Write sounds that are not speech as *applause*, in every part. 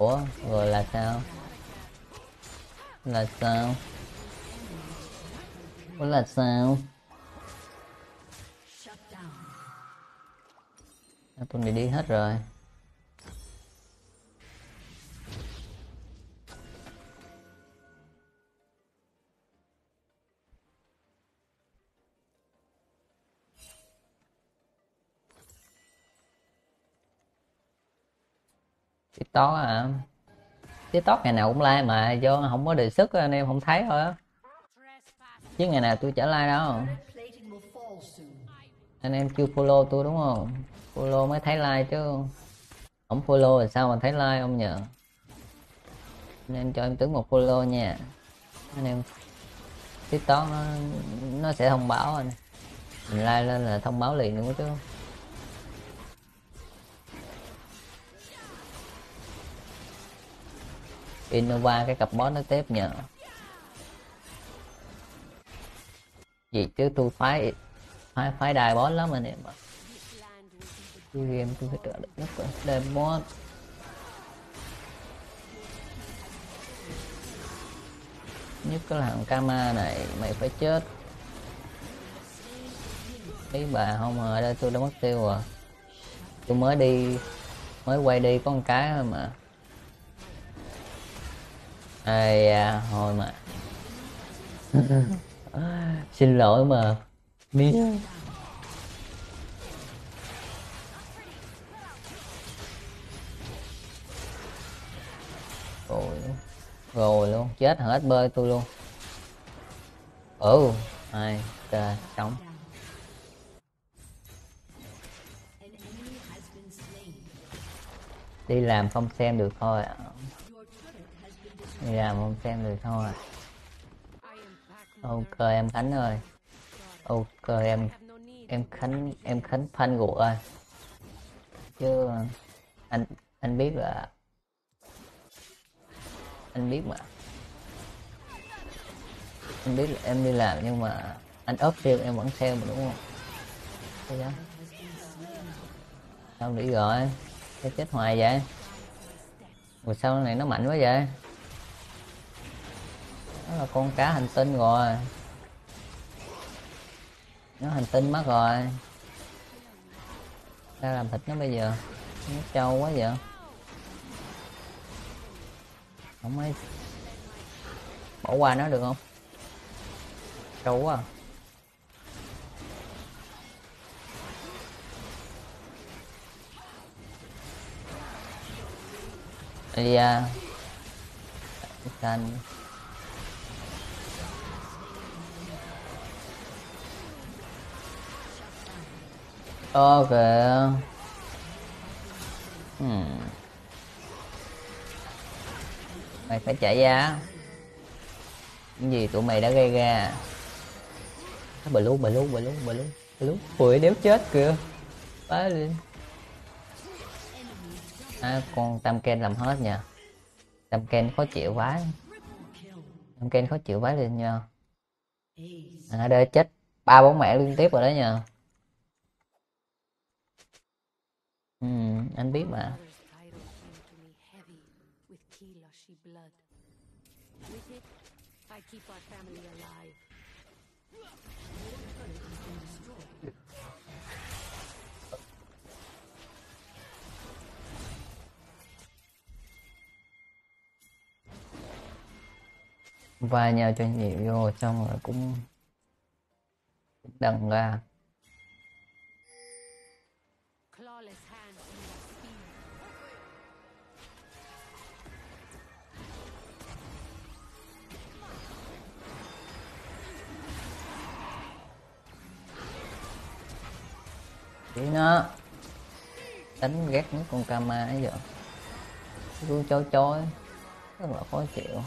ủa rồi là sao? Là sao? Ủa là sao? Tôi này đi hết rồi. Tiktok à tiktok ngày nào cũng like mà do không có đề xuất anh em không thấy thôi á. Chứ ngày nào tôi trả like đâu. Anh em chưa follow tôi đúng không? Follow mới thấy like chứ. Không follow thì sao mà thấy like ông nhờ? Anh em cho em tướng một follow nha. Anh em, tiktok nó nó sẽ thông báo anh. Mình like lên là thông báo liền luôn chứ. Innova, cái cặp boss nó tiếp nhờ. Vậy chứ, tôi phái phái phái đài boss lắm anh em ạ. Tôi game tôi phải trợ được nhất rồi đài boss. Nhất cái thằng kama này, mày phải chết. Ý bà không ở đây tôi đã mất tiêu rồi. Tôi mới đi, mới quay đi có một cái thôi mà ai à, thôi mà. *laughs* Xin lỗi mà mi rồi rồi luôn chết hết bơi tôi luôn. Ừ hai trời sống. Đi làm không xem được thôi dạ muốn xem được thôi. Ok, em khánh ơi. Ok, em em khánh em khánh fan của ơi chứ, anh anh biết là, anh biết mà. Anh biết là em đi làm nhưng mà anh ốp sale em vẫn xem mà, đúng không? Thế đó sao đi rồi cái chết hoài vậy? Rồi sao này nó mạnh quá vậy? Nó là con cá hành tinh rồi. Nó hành tinh mất rồi. Ra làm thịt nó bây giờ. Nó trâu quá vậy. Không ấy. Bỏ qua nó được không? Trâu quá à. đi à xanh Ờ, ok ờ. hmm. mày phải trả giá những gì tụi mày đã gây ra? Bà lú bà lú bà lú bà lú bà lú. Ui nếu chết kìa. Bá lên à, con tam ken làm hết nha. Tam ken khó chịu quá. Tam ken khó chịu quá lên nha. À đây chết ba bốn mẹ liên tiếp rồi đó nha. Ừ, anh biết mà. Va nhau cho nhiều vô xong rồi cũng đằng ra. Chỉ nó đánh ghét mấy con kama ấy giờ luôn chói chói, rất là khó chịu.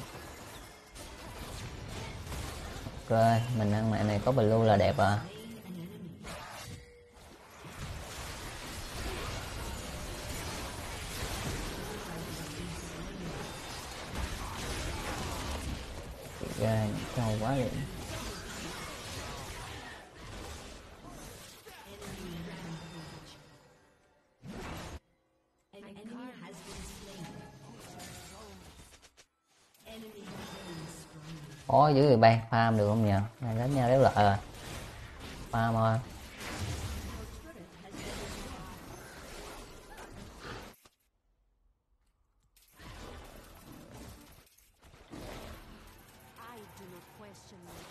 Ok, mình ăn mẹ này có blue là đẹp à. Ra trâu quá vậy? Ủa giữ người bay farm được không nhỉ này đánh nhau đéo lợi rồi farm thôi.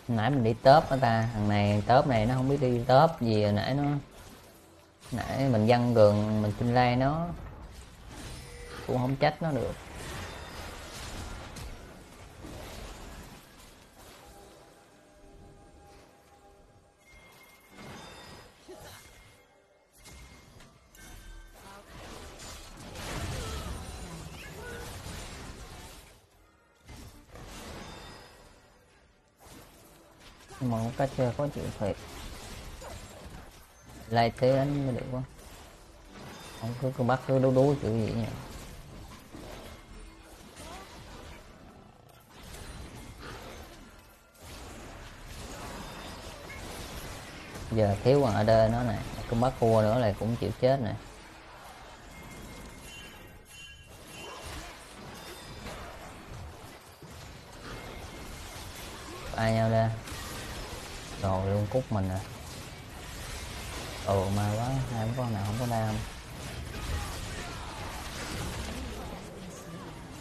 Nãy mình đi tớp đó ta. Thằng này, tớp này nó không biết đi tớp gì hồi nãy nó nãy mình dân gần mình tin lai nó. Cũng không trách nó được. Mà cách chơi khó chịu thiệt. Lại thế anh mới được quá không cứ cứ bắt cứ đu đu kiểu gì nhỉ? Giờ thiếu còn ở đây nó này, cứ bắt cua nữa là cũng chịu chết này. Ai nhau đây rồi luôn cút mình à. Ừ mà quá, hai con nào không có đam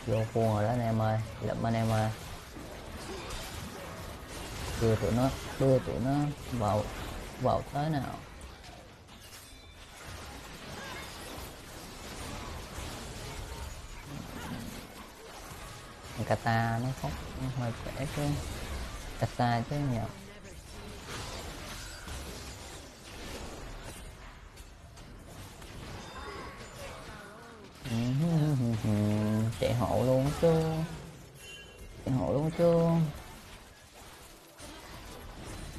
vô khuôn rồi đó, anh em ơi. Lụm anh em ơi. Đưa tụi nó, đưa tụi nó vào vào tới nào? Kata nó khóc nó hơi trẻ chứ. Kata chứ nhỉ hộ luôn chứ. Chạy hộ luôn chứ.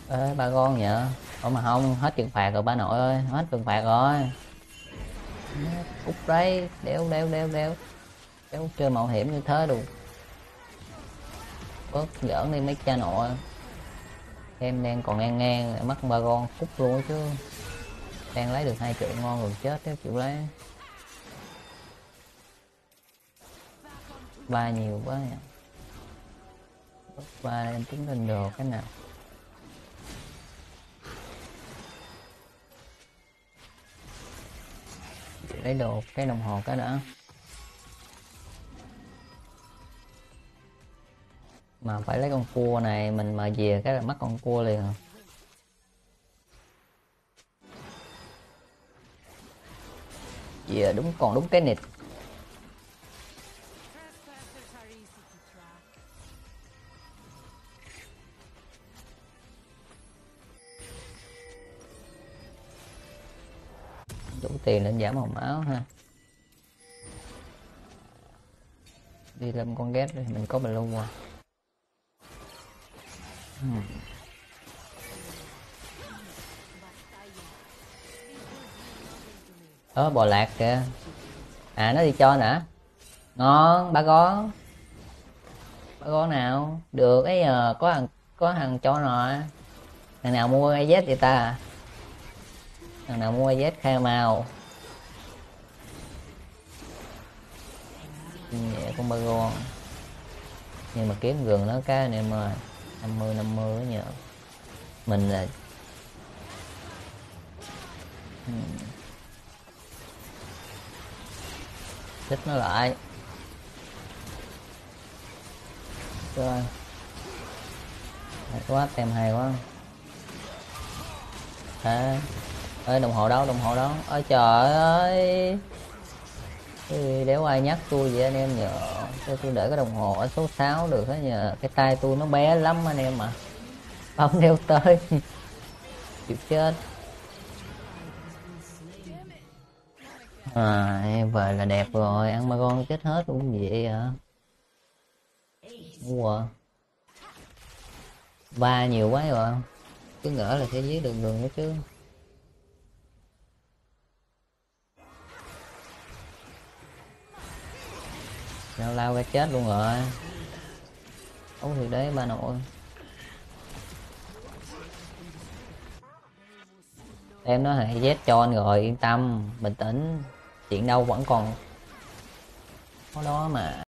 Ê, ba con nhở ủa mà không, hết trừng phạt rồi ba nội ơi, hết trừng phạt rồi. Cút đấy, đéo đéo đéo đéo. Đéo chơi mạo hiểm như thế được. Bớt giỡn đi mấy cha nội. Em đang còn ngang ngang mất ba con cút luôn chứ. Đang lấy được hai triệu ngon rồi chết nếu chịu lấy. Ba nhiều quá nhỉ ba em tính lên đồ cái nào. Lấy đồ cái đồng hồ cái đã mà phải lấy con cua này, mình mà về cái là mất con cua liền. À. về đúng, còn đúng cái nịt. Đủ tiền lên giảm hồng áo ha. Đi làm con ghét rồi mình có mình luôn rồi ớ, bò lạc kìa. À nó đi cho nè. Ngon, ba con ba con nào? Được, ấy giờ có thằng có thằng cho nọ thằng nào mua ai dép vậy ta? Thằng nào mua vết khai màu. Nhẹ con ba con nhưng mà kiếm gần nó cái anh em ơi. 50 50 nhờ mình là hmm. thích nó lại. Rồi. Hay quá tem hay quá. À, ơi đồng hồ đâu, đồng hồ đâu? Ơi trời ơi. Đéo ai nhắc tôi vậy anh em nhờ? Cho tôi để cái đồng hồ ở số 6 được hết nhờ. Cái tay tôi nó bé lắm anh em mà không đeo tới. *laughs* Chịu chết. À em về là đẹp rồi. Ăn ba con chết hết cũng vậy hả? Wow. ba nhiều quá rồi. Cứ ngỡ là sẽ dưới đường đường nữa chứ. Lao lao ra chết luôn rồi. Ấu thì đấy ba nội. Em nói hệ Z cho anh rồi, yên tâm, Bình tĩnh. Chuyện đâu vẫn còn. Có đó mà.